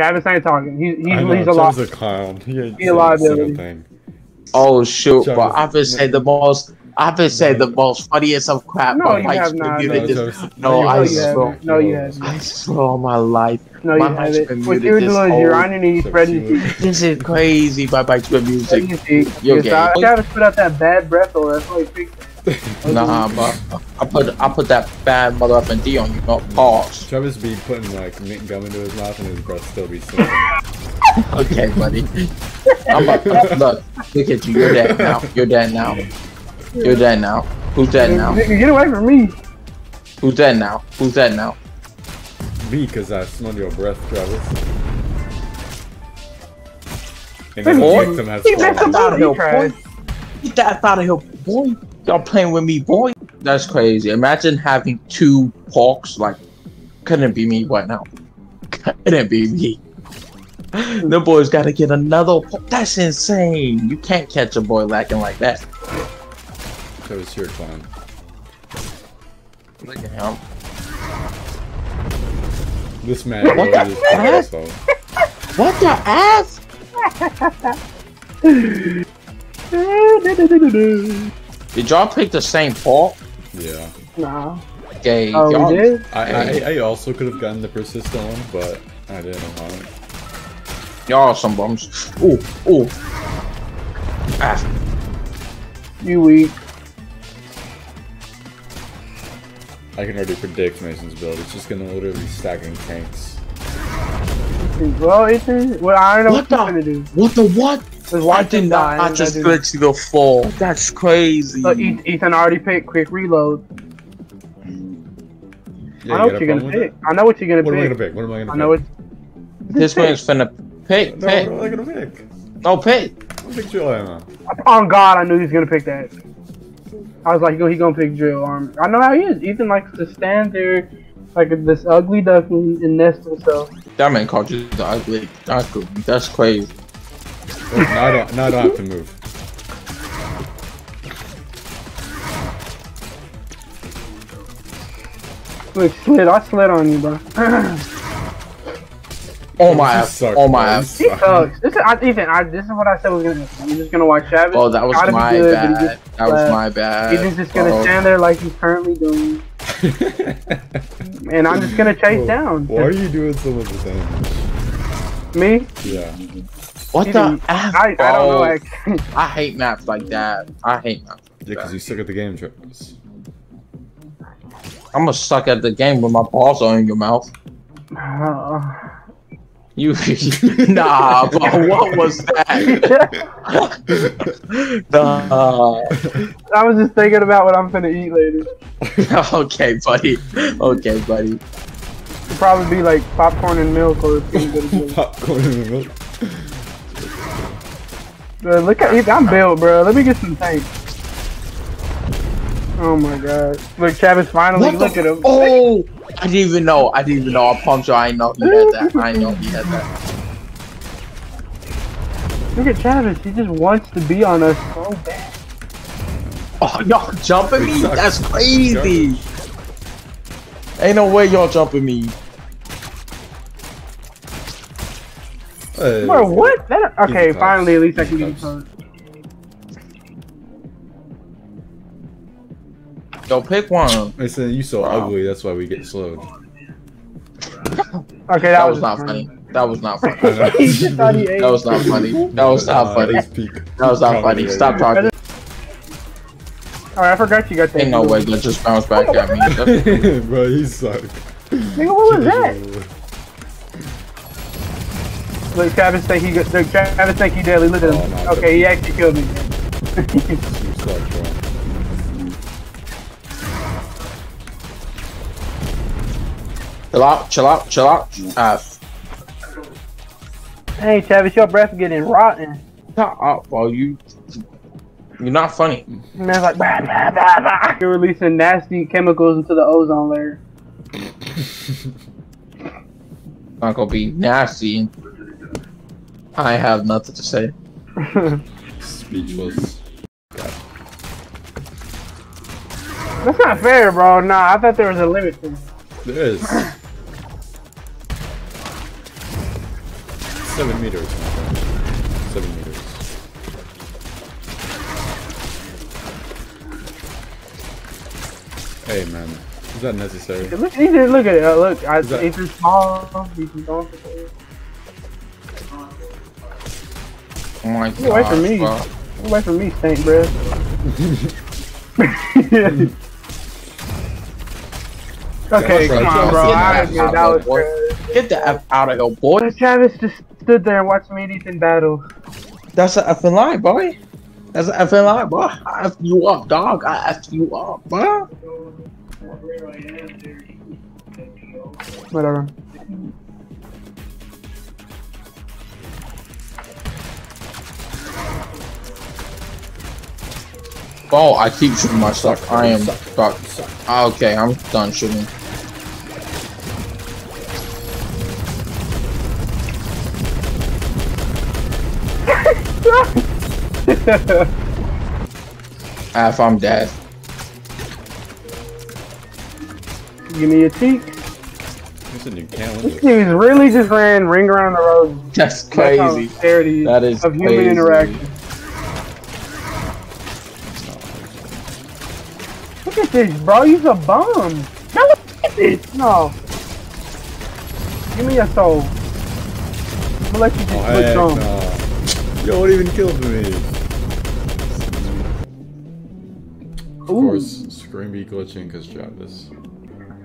Travis ain't talking. He's he's, I know, he's a lot. He's a clown. He ain't a saying liability. Oh shoot! Travis- But I've been saying the most. I've been saying the most funniest of crap. No, you have not, No, this- Travis- No, you I No, haven't. you swear. haven't. No, you haven't. I swear on my life. No, you my mic's haven't. been What muted you're this doing is you're whole- on your knees, So spreading your. This is crazy. Bye bye to music. spreading. You're Yes, gay. I gotta put out that bad breath, or that's why he picked that. Nah, but I put I put that bad mother motherfucking D on you. Not pause. Travis be putting like mint gum into his mouth and his breath still be singing. Okay, buddy. I'm about look. Look at you. You're dead now. You're dead now. You're dead now. Who's dead now? Get away from me. Who's dead now? Who's dead now? Me, cause I smelled your breath, Travis. And then Boy, the victim has he messed fallen. up. Out of here, trash. boy. Get that out of here, boy. Y'all playing with me, boy. That's crazy. Imagine having two porks. Like, couldn't be me right now. Couldn't be me. The boy's got to get another. pork. That's insane. You can't catch a boy lacking like that. Travis, you're a clown. Look at him. This man What the just killed. What the ass? Did y'all pick the same pork? Yeah. Nah. Okay, Oh, y'all. we did? I, I, I also could have gotten the persistent one, but I didn't want it. Y'all are some bums. Ooh, ooh. Ah, You weak. I can already predict Mason's build. It's just gonna literally be stacking tanks. Well, Ethan, well, I don't know What what, you're the- gonna do. what the what? Just I did not die. I just do- glitched to the fall. That's crazy. So Ethan Ethan already picked quick reload. Yeah, I know you what you're gonna problem with pick. I know what you're gonna What am I pick. gonna pick? What am I gonna I pick? know what. This man's finna pick, No, pick. what am I gonna pick? No pick. I'm gonna pick Drill Ammo. On God, I knew he was gonna pick that. I was like, he gonna pick drill arm. I know how he is. Ethan likes to stand there like this ugly duck and, and nest himself. That man called you the ugly. That's cool. That's crazy. Now I don't. Now I don't have to move. Look, slid. I slid on you, bro. Oh my ass. suck, Oh my ass. He sucks. This is, I, Ethan. I, this is what I said was gonna. happen. You're just gonna watch Travis. Oh, that was my good, bad. just That was left. my bad. Ethan's just gonna Oh. stand there like he's currently doing, and I'm just gonna chase Whoa. down. Why are you doing so much damage? Me? Yeah. What Ethan, the F? I, I don't know. bro? Actually. I hate maps like that. I hate maps. Yeah, because you suck at the game, Travis. I'm gonna suck at the game with my balls on in your mouth. Uh, You, nah, bro. What was that? nah. I was just thinking about what I'm gonna eat later. okay, buddy. Okay, buddy. It'll probably be like popcorn and milk or something. Popcorn in the milk. Bro, look at I'm built, bro. Let me get some tanks. Oh my god. Look, Travis finally What look at him. Oh, I didn't even know. I didn't even know. I pumped you. I didn't know he had that. I didn't know he had that. Look at Travis. He just wants to be on us so bad. Oh, y'all jumping me? That's crazy. Ain't no way y'all jumping me. Hey, Bro, what? That, okay, finally, at least I can Easy get cuts. some. Yo, pick one. Listen, you so Wow. ugly. That's why we get slowed. Okay, that, That was, was not funny. That was not funny. I know. he just thought he ate. That was not funny. That was not funny. That was not funny. Stop talking. Alright, I forgot you got that. Ain't no way that just bounced back at me. Bro, you suck. Nigga, what was that? Look, Travis think he got. Look, Travis think he deadly. Look at Oh, him. no, okay, he actually killed me. You suck, bro. Chill out, chill out, chill out. Ah, hey, Travis, your breath getting rotten. shut up, bro. You, you're not funny. Man's like, bah, bah, bah, bah. You're releasing nasty chemicals into the ozone layer. Not gonna be nasty. I have nothing to say. Speechless. That's not fair, bro. Nah, I thought there was a limit to it. There is. seven meters. Seven meters. Hey man, is that necessary? Look, look at it. Look, I, that- it's just small. He's just going Oh my Get away from me. bro. Get away from me, stank breath. okay, That's come on, bro. I Get admit that that was the trash. Get the F out of here, boy. But Travis just stood there and watched me and Ethan battle. That's an effing lie, boy. That's an effing lie, boy. I F you up, dog. I F you up, bro. Whatever. Oh, I keep shooting my stuff. I am stuck. Ah, okay, I'm done shooting. Ah, F, I'm dead. Give me a cheek. Listen, you can't win This this. dude's really just ran ring around the road. That's That's how crazy. charity That is of human crazy. interaction. Look at this, bro. You's a bum. No, look at this. No. Give me your soul. I'm gonna let you just Oh put heck some. no. Yo, what even killed me? Of Ooh. course, Scream be glitching because Travis.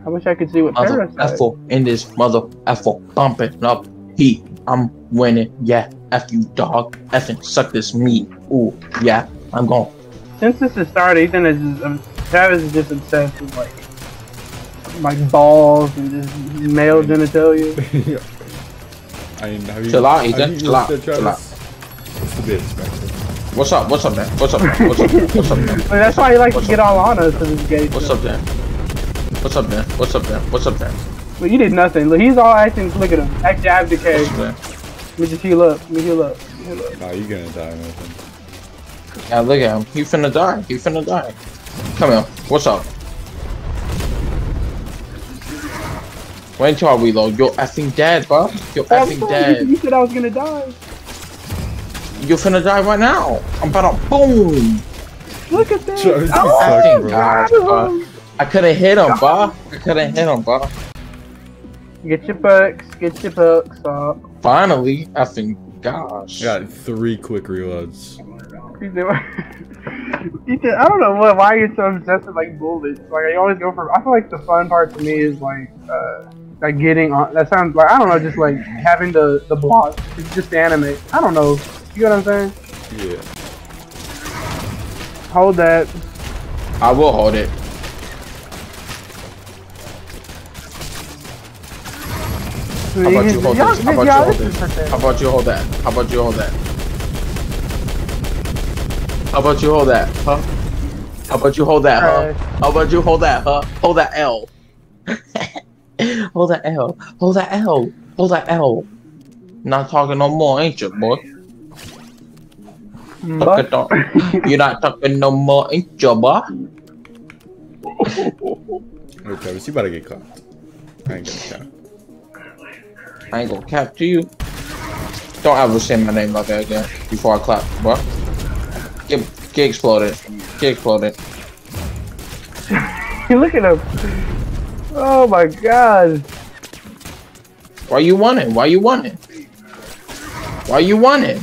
I wish I could see what Mother Paradise said. F in this mother F bumping up heat. I'm winning. Yeah, F you dog. Effing suck this meat. Ooh, yeah, I'm gone. Since this has started, Ethan is um, just, um, Travis is just obsessed with like like balls and just male genitalia. I mean, have you, Chill out, have Ethan. you Chill looked out, chill Travis? What's to be expected? What's up? What's up, man? What's up? Man? What's up? Man? What's up, man? I mean, that's why he likes What's to get all on us for this gay What's up, man? What's up, man? What's up, man? What's up, Dan? But you did nothing. Look, he's all acting. Look at him. Act jab decay. What's up, Dan? Let me just heal up. Let me heal up. Heal up. Nah, you gonna die, Nathan. Yeah, look at him. He finna die. He finna die. Come here. What's up? Wait until I reload. You're effing dead, bro. You're Oh, I'm effing sorry, dead. You said I was gonna die. You're finna die right now. I'm about to boom. Look at that. Travis, you Oh, suck, Effing bro. bro. I couldn't hit him, bro. I couldn't hit him, bro. Get your bucks. Get your bucks up. Finally, effing gosh. I Got three quick reloads. Ethan, I don't know what, why you're so obsessed with like bullets. Like I always go for. I feel like the fun part to me is like, uh, like getting on. That sounds like I don't know, just like having the the block. It's just animate. I don't know. You know what I'm saying? Yeah. Hold that. I will hold it. How about you hold this? How about you hold this is this? pathetic. How about you hold that? How about you hold that? How about you hold that, huh? How about you hold that, huh? How about you hold that, huh? Hold that L. hold that L. Hold that L. Hold that L. Not talking no more, ain't you, boy? Talk But- You're not talking no more, ain't you, boy? Wait, Travis, you better get caught. I ain't gonna count. I ain't gonna cap to you. Don't ever say my name like that again before I clap, bro. Get, get exploded. Get exploded. Look at him. Oh my god. Why you want it? Why you want it? Why you want it?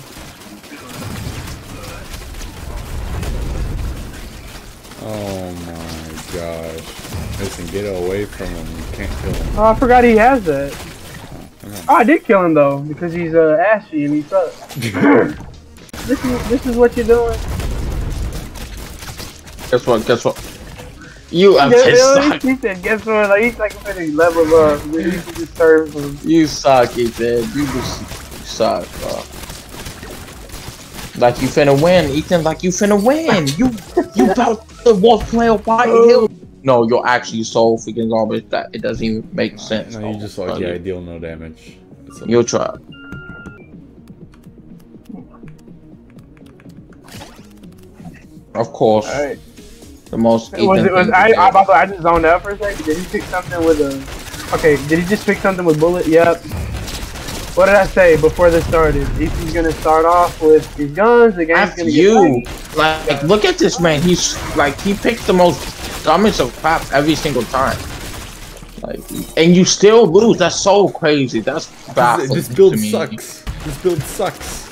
Oh my gosh. Listen, get away from him. You can't kill him. Oh, I forgot he has that. Oh, I did kill him though because he's uh, ashy and he sucks. this is this is what you're doing. Guess what? Guess what? You have Yeah, to you suck. he, he said, "Guess what? Like he's like a level up. Then you can just serve him." You suck, Ethan. You just suck, bro. Like you finna win, Ethan. Like you finna win. You you about to walk play a White oh. Hill. No, you're actually so freaking garbage that it doesn't even make sense. No, you just like, yeah, I deal no damage. That's a- You'll try. Of course, Alright. The most. Was it? Was I? I, do. I, I just zoned out for a second. Did he pick something with a? Okay. Did he just pick something with bullet? Yep. What did I say before this started? Ethan's gonna start off with his guns. The game's After gonna you, get like, look at this man. He's like, he picks the most dumbest of crap every single time. Like, and you still lose. That's so crazy. That's baffling This build to me. sucks. This build sucks.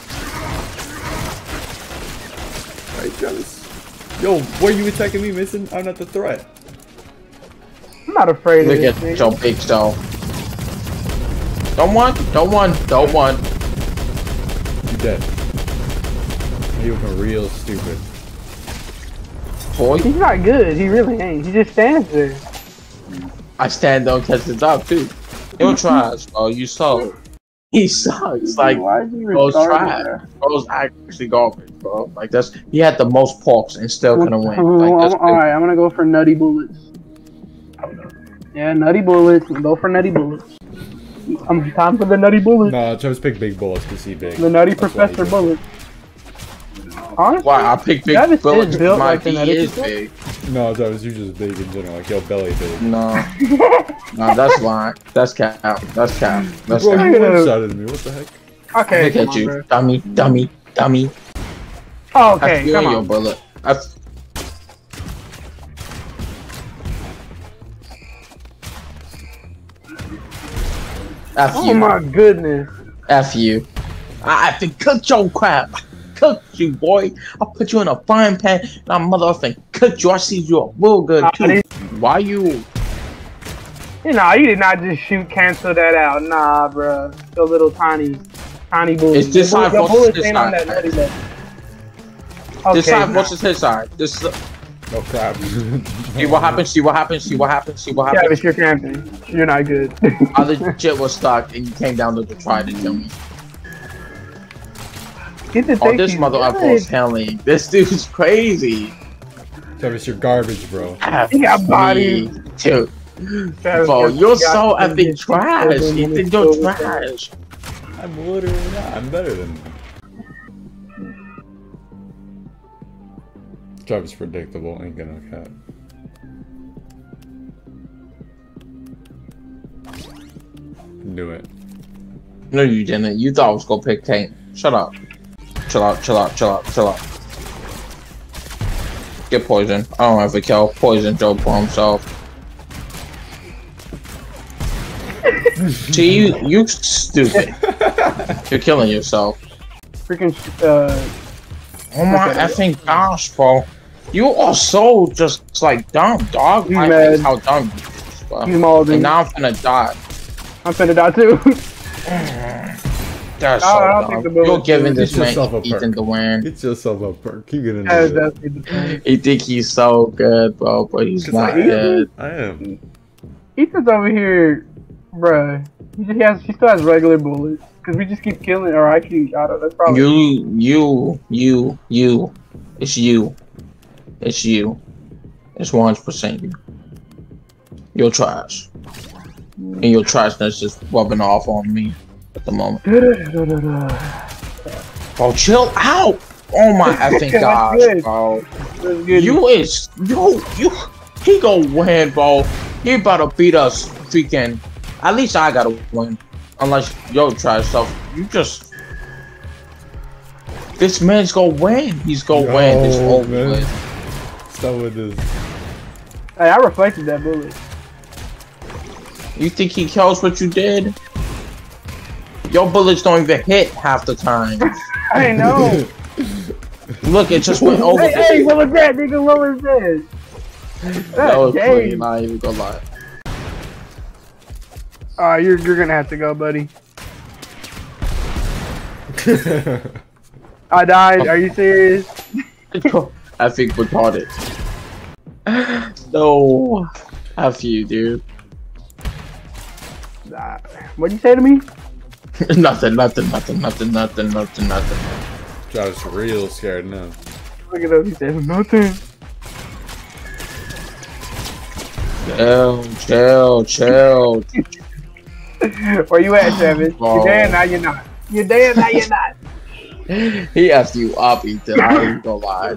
Alright, Travis. Yo, why are you attacking me, Mason? I'm not the threat. I'm not afraid Look of at this. Joe nigga. Big Show. Don't want, don't want, don't want. You dead. You looking real stupid. Boy, He's not good. He really ain't. He just stands there. I stand there test his up too. He'll tries, bro. You saw. He sucks. Like, why is he bro's retarded trash. there? Bro's actually garbage, bro. Like, that's, he had the most porks and still couldn't win. Like, I'm- that's all right, I'm gonna go for nutty bullets. Yeah, nutty bullets. Go for nutty bullets. I'm time for the nutty bullets. Nah, Travis picked big bullets because he big. The nutty That's professor did. bullets. Honestly, Why I picked big Travis is bullets built because my like an D is big. No, Travis, you just big in general. Like, yo, belly big. No, no, that's lying. That's cap. That's cap. That's Bro, cap. you one-shotted me. What the heck? okay, Look at on, you, bro. dummy, dummy, dummy. Oh, I okay, feel come your on. bullet. I f- F Oh you. my goodness. F you. I have to cook your crap. Cook you, boy. I'll put you in a frying pan and I'll motherfucking cook you. I see you up real good too. these- Why you? You know, you did not just shoot, cancel that out. Nah, bro. The little tiny, tiny bullets. It's this Your side bull- versus bullets this on side. that nutty level. Okay, this side nah. versus his side. This. Oh, crap. See what happens. See what happens. See what happens. See what happens. Travis, you're camping. You're not good. I legit was stuck and you came down to try to kill me. Get the Oh, this he's motherfucker good. was telling. This dude's crazy. Travis, you're garbage, bro. F He got body. me, Too. Travis Bro, you're so some epic trash. You think you're over. trash. I'm literally not. I'm better than you. Travis predictable. Ain't gonna cut. Do it. No, you didn't. You thought I was gonna pick Kane. Shut up. Chill out, chill out, chill out, chill out. Get poison. I don't have a kill. Poison Joe for himself. See, you, you stupid. You're killing yourself. Freaking, uh, Oh my Okay. effing gosh, bro. You are so just like dumb, dog. He's I mad. how dumb you are, bro. he's mauled And now I'm finna die. I'm finna die too. That's No, so I don't dumb. think the You're giving this man a Ethan the win. Get yourself a perk. You gonna That is know it. definitely the thing. He think he's so good, bro, but he's not I am. good. I am. Ethan's over here, bruh. He just has, he still has regular bullets. Cause we just keep killing, or I keep, I don't, that's probably. You, you, you, you. It's you. It's you. It's 100% you. You're trash. And your trashness is rubbing off on me at the moment. Bro, chill out! Oh my effing That's gosh, good. bro. You is yo you he go win, bro. He about to beat us freaking at least I gotta win. Unless yo try stuff. You just This man's gonna win. He's gonna win. This Yo, whole man. win. Stop with this. Hey, I reflected that bullet. You think he kills what you did? Your bullets don't even hit half the time. I know. Look, it just went over. hey, the- hey, what was that, nigga? What was that? that That's was pretty, gay. not even gonna lie. Alright, you're, you're gonna have to go, buddy. I died. Are you serious? I think we caught it. No, F you, dude. Nah. What'd you say to me? nothing, nothing, nothing, nothing, nothing, nothing, nothing. Travis real scared now. Look at those. He said nothing. Chill, chill, chill. Where you at, Travis? Oh. You're dead, now you're not. You're dead, now you're not. he asked you up, Ethan. I ain't gonna lie.